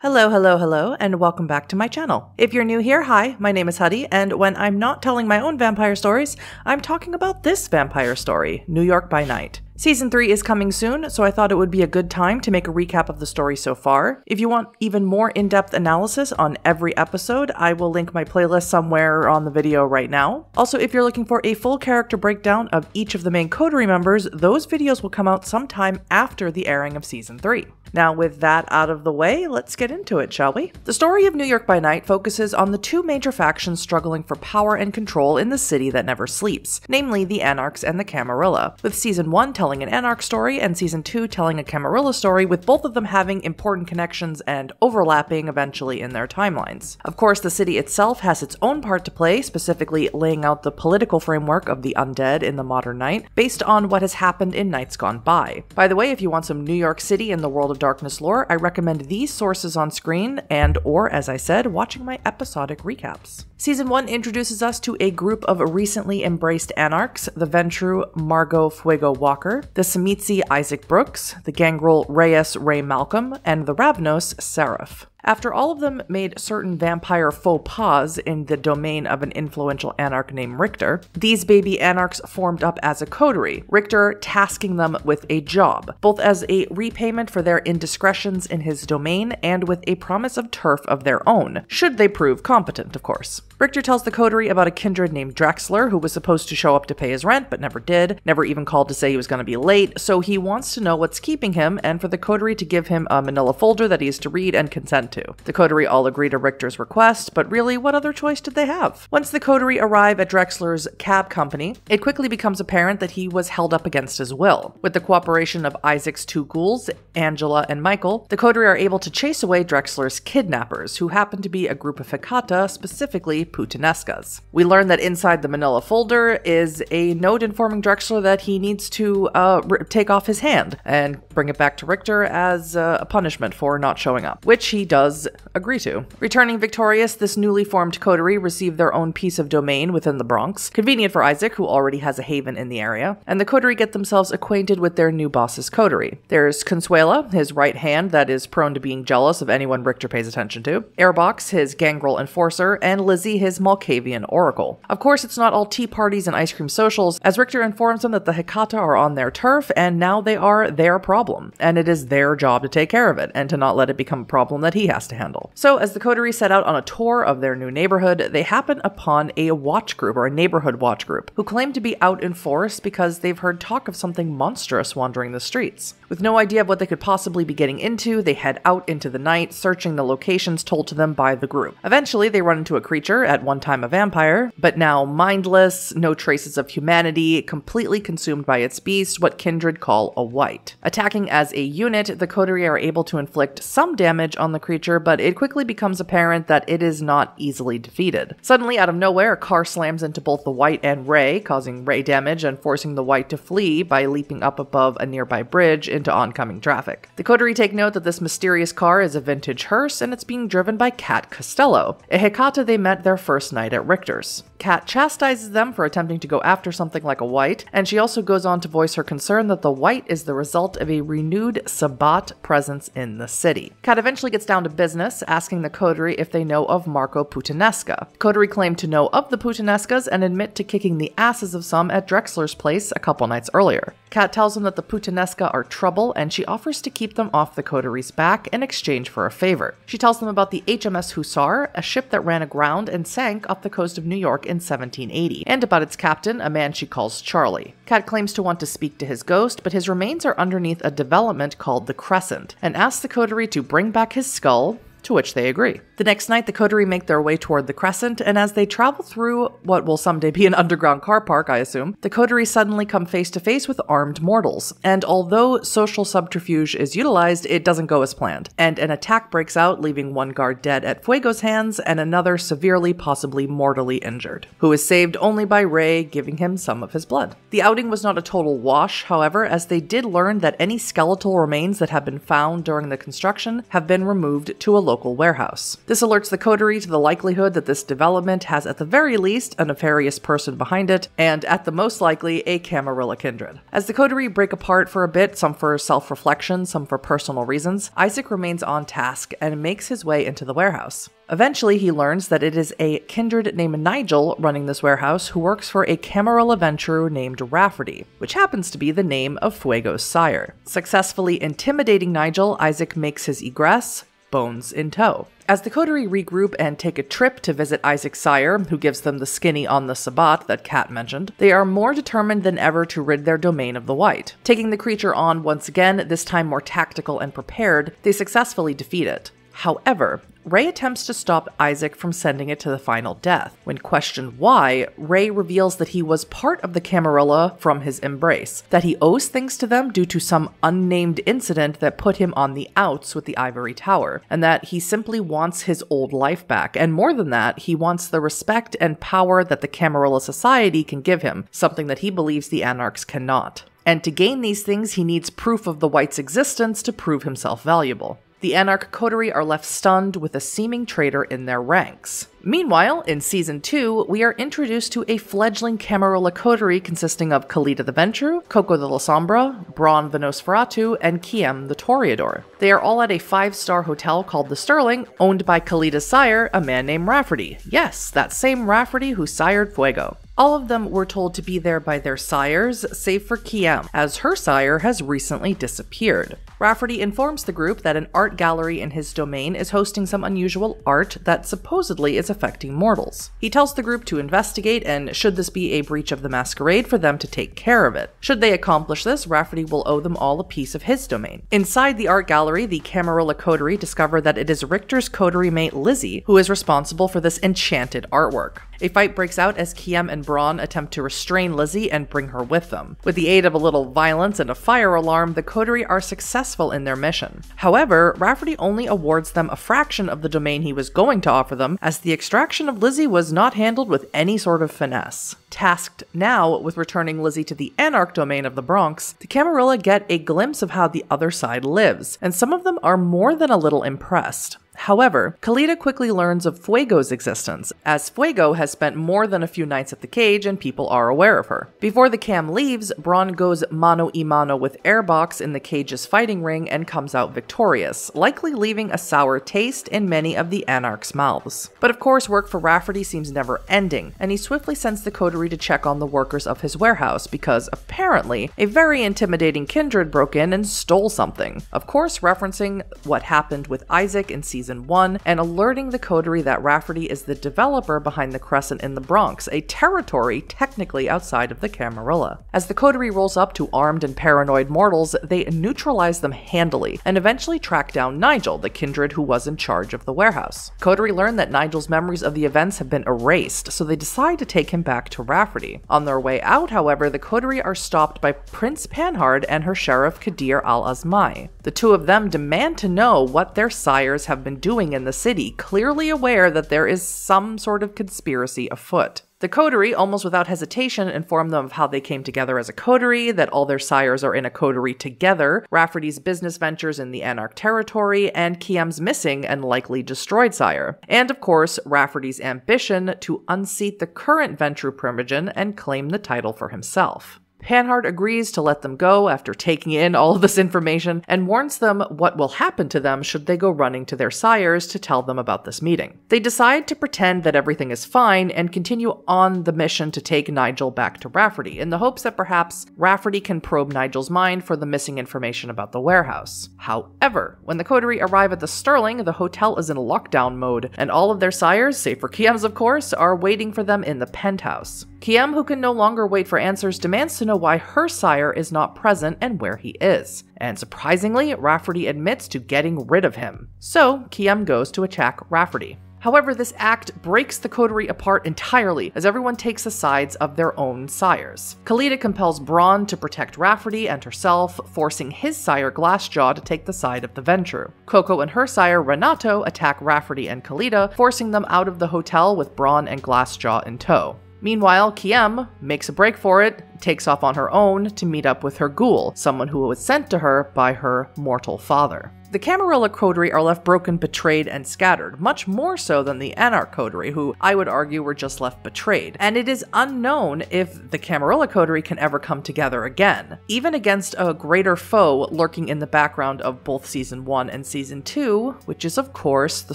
Hello, hello, hello, and welcome back to my channel. If you're new here, hi, my name is Huddy, and when I'm not telling my own vampire stories, I'm talking about this vampire story, New York by Night. Season 3 is coming soon, so I thought it would be a good time to make a recap of the story so far. If you want even more in depth analysis on every episode, I will link my playlist somewhere on the video right now. Also, if you're looking for a full character breakdown of each of the main coterie members, those videos will come out sometime after the airing of Season 3. Now, with that out of the way, let's get into it, shall we? The story of New York by Night focuses on the two major factions struggling for power and control in the city that never sleeps, namely the Anarchs and the Camarilla, with Season 1 telling an Anarch story and Season 2 telling a Camarilla story, with both of them having important connections and overlapping eventually in their timelines. Of course, the city itself has its own part to play, specifically laying out the political framework of the undead in the modern night, based on what has happened in nights gone by. By the way, if you want some New York City in the world of Darkness lore, I recommend these sources on screen and or, as I said, watching my episodic recaps. Season 1 introduces us to a group of recently embraced anarchs, the Ventrue Margot Fuego Walker, the Tzimisce Isaac Brooks, the Gangrel Reyes Ray Malcolm, and the Ravnos Seraph. After all of them made certain vampire faux pas in the domain of an influential anarch named Richter, these baby anarchs formed up as a coterie, Richter tasking them with a job, both as a repayment for their indiscretions in his domain and with a promise of turf of their own, should they prove competent, of course. Richter tells the coterie about a kindred named Drexler who was supposed to show up to pay his rent but never did, never even called to say he was going to be late, so he wants to know what's keeping him and for the coterie to give him a manila folder that he is to read and consent to. The coterie all agree to Richter's request, but really, what other choice did they have? Once the coterie arrive at Drexler's cab company, it quickly becomes apparent that he was held up against his will. With the cooperation of Isaac's two ghouls, Angela and Michael, the coterie are able to chase away Drexler's kidnappers, who happen to be a group of Hecata, specifically Putanescas. We learn that inside the manila folder is a note informing Drexler that he needs to uh, take off his hand and bring it back to Richter as uh, a punishment for not showing up, which he does agree to. Returning victorious, this newly formed coterie receive their own piece of domain within the Bronx, convenient for Isaac, who already has a haven in the area, and the coterie get themselves acquainted with their new boss's coterie. There's Consuela, his right hand that is prone to being jealous of anyone Richter pays attention to, Airbox, his gangrel enforcer, and Lizzie, his Malkavian oracle. Of course, it's not all tea parties and ice cream socials, as Richter informs them that the Hecata are on their turf, and now they are their problem, and it is their job to take care of it, and to not let it become a problem that he has to handle. So, as the coterie set out on a tour of their new neighborhood, they happen upon a watch group, or a neighborhood watch group, who claim to be out in force because they've heard talk of something monstrous wandering the streets. With no idea of what they could possibly be getting into, they head out into the night, searching the locations told to them by the group. Eventually, they run into a creature, at one time a vampire, but now mindless, no traces of humanity, completely consumed by its beast, what kindred call a wight. Attacking as a unit, the coterie are able to inflict some damage on the creature, but it quickly becomes apparent that it is not easily defeated. Suddenly, out of nowhere, a car slams into both the wight and Ray, causing Ray damage and forcing the wight to flee by leaping up above a nearby bridge into oncoming traffic. The coterie take note that this mysterious car is a vintage hearse and it's being driven by Kat Costello, a Hecata they met their first night at Richter's. Kat chastises them for attempting to go after something like a wight, and she also goes on to voice her concern that the wight is the result of a renewed Sabbat presence in the city. Kat eventually gets down to business, asking the coterie if they know of Marco Putanesca. Coterie claim to know of the Putanescas and admit to kicking the asses of some at Drexler's place a couple nights earlier. Kat tells them that the Putanesca are trouble and she offers to keep them off the coterie's back in exchange for a favor. She tells them about the HMS Hussar, a ship that ran aground and sank off the coast of New York in 1780, and about its captain, a man she calls Charlie. Kat claims to want to speak to his ghost, but his remains are underneath a development called the Crescent, and asks the coterie to bring back his skull, to which they agree. The next night, the coterie make their way toward the Crescent, and as they travel through what will someday be an underground car park, I assume, the coterie suddenly come face to face with armed mortals. And although social subterfuge is utilized, it doesn't go as planned, and an attack breaks out, leaving one guard dead at Fuego's hands and another severely, possibly mortally injured, who is saved only by Ray giving him some of his blood. The outing was not a total wash, however, as they did learn that any skeletal remains that have been found during the construction have been removed to a local local warehouse. This alerts the coterie to the likelihood that this development has at the very least a nefarious person behind it, and at the most likely a Camarilla kindred. As the coterie break apart for a bit, some for self-reflection, some for personal reasons, Isaac remains on task and makes his way into the warehouse. Eventually, he learns that it is a kindred named Nigel running this warehouse who works for a Camarilla Ventrue named Rafferty, which happens to be the name of Fuego's sire. Successfully intimidating Nigel, Isaac makes his egress, Bones in tow. As the coterie regroup and take a trip to visit Isaac's sire, who gives them the skinny on the Sabbat that Kat mentioned, they are more determined than ever to rid their domain of the wight. Taking the creature on once again, this time more tactical and prepared, they successfully defeat it. However, Ray attempts to stop Isaac from sending it to the final death. When questioned why, Ray reveals that he was part of the Camarilla from his embrace, that he owes things to them due to some unnamed incident that put him on the outs with the Ivory Tower, and that he simply wants his old life back. And more than that, he wants the respect and power that the Camarilla Society can give him, something that he believes the Anarchs cannot. And to gain these things, he needs proof of the Wight's existence to prove himself valuable. The Anarch coterie are left stunned with a seeming traitor in their ranks. Meanwhile, in Season 2, we are introduced to a fledgling Camarilla coterie consisting of Kalita the Ventrue, Coco the Lasombra, Braun the Nosferatu, and Kiem the Toreador. They are all at a five-star hotel called the Sterling, owned by Kalita's sire, a man named Rafferty. Yes, that same Rafferty who sired Fuego. All of them were told to be there by their sires, save for Kiem, as her sire has recently disappeared. Rafferty informs the group that an art gallery in his domain is hosting some unusual art that supposedly is affecting mortals. He tells the group to investigate, and should this be a breach of the masquerade, for them to take care of it. Should they accomplish this, Rafferty will owe them all a piece of his domain. Inside the art gallery, the Camarilla coterie discover that it is Richter's coterie mate Lizzie who is responsible for this enchanted artwork. A fight breaks out as Kiem and Braun attempt to restrain Lizzie and bring her with them. With the aid of a little violence and a fire alarm, the coterie are successful in their mission. However, Rafferty only awards them a fraction of the domain he was going to offer them, as the extraction of Lizzie was not handled with any sort of finesse. Tasked now with returning Lizzie to the Anarch domain of the Bronx, the Camarilla get a glimpse of how the other side lives, and some of them are more than a little impressed. However, Kalita quickly learns of Fuego's existence, as Fuego has spent more than a few nights at the cage and people are aware of her. Before the cam leaves, Braun goes mano a mano with Airbox in the cage's fighting ring and comes out victorious, likely leaving a sour taste in many of the Anarchs' mouths. But of course, work for Rafferty seems never ending, and he swiftly sends the coterie to check on the workers of his warehouse because apparently a very intimidating kindred broke in and stole something. Of course, referencing what happened with Isaac in season Season 1 and alerting the coterie that Rafferty is the developer behind the Crescent in the Bronx, a territory technically outside of the Camarilla. As the coterie rolls up to armed and paranoid mortals, they neutralize them handily and eventually track down Nigel, the kindred who was in charge of the warehouse. Coterie learn that Nigel's memories of the events have been erased, so they decide to take him back to Rafferty. On their way out, however, the coterie are stopped by Prince Panhard and her sheriff Kadir al-Azmai. The two of them demand to know what their sires have been doing in the city, clearly aware that there is some sort of conspiracy afoot. The coterie, almost without hesitation, inform them of how they came together as a coterie, that all their sires are in a coterie together, Rafferty's business ventures in the Anarch territory, and Kiem's missing and likely destroyed sire. And of course, Rafferty's ambition to unseat the current Ventrue Primogen and claim the title for himself. Panhard agrees to let them go after taking in all of this information and warns them what will happen to them should they go running to their sires to tell them about this meeting. They decide to pretend that everything is fine and continue on the mission to take Nigel back to Rafferty in the hopes that perhaps Rafferty can probe Nigel's mind for the missing information about the warehouse. However, when the coterie arrive at the Sterling, the hotel is in lockdown mode, and all of their sires, save for Kiem's of course, are waiting for them in the penthouse. Kiem, who can no longer wait for answers, demands to know why her sire is not present and where he is. And surprisingly, Rafferty admits to getting rid of him. So, Kiem goes to attack Rafferty. However, this act breaks the coterie apart entirely as everyone takes the sides of their own sires. Kalita compels Braun to protect Rafferty and herself, forcing his sire Glassjaw to take the side of the Ventrue. Coco and her sire Renato attack Rafferty and Kalita, forcing them out of the hotel with Braun and Glassjaw in tow. Meanwhile, Kiem makes a break for it, takes off on her own to meet up with her ghoul, someone who was sent to her by her mortal father. The Camarilla coterie are left broken, betrayed, and scattered, much more so than the Anarch coterie, who I would argue were just left betrayed. And it is unknown if the Camarilla coterie can ever come together again, even against a greater foe lurking in the background of both Season 1 and Season 2, which is, of course, the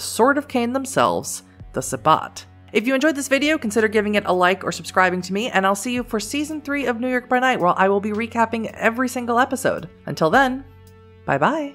Sword of Caine themselves, the Sabbat. If you enjoyed this video, consider giving it a like or subscribing to me, and I'll see you for Season 3 of New York by Night, where I will be recapping every single episode. Until then, bye bye.